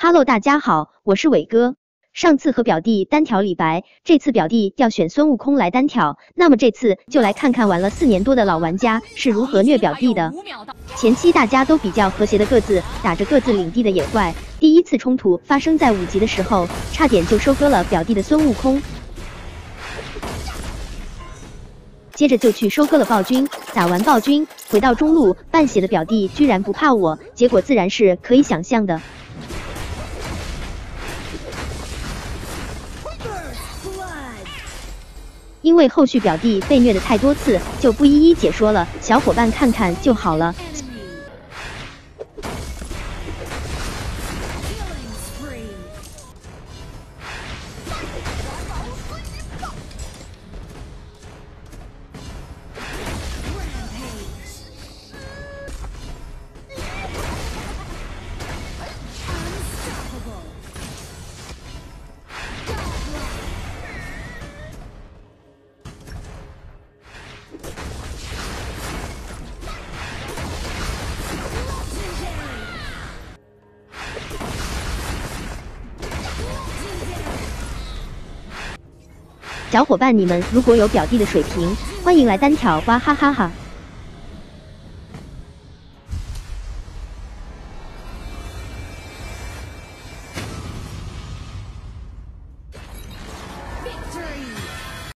哈喽大家好，我是伟哥。上次和表弟单挑李白，这次表弟要选孙悟空来单挑，那么这次就来看看玩了四年多的老玩家是如何虐表弟的。前期大家都比较和谐的各自打着各自领地的野怪，第一次冲突发生在五级的时候，差点就收割了表弟的孙悟空。接着就去收割了暴君，打完暴君回到中路，半血的表弟居然不怕我，结果自然是可以想象的。因为后续表弟被虐的太多次，就不一一解说了，小伙伴看看就好了。小伙伴，你们如果有表弟的水平，欢迎来单挑，哇哈哈哈！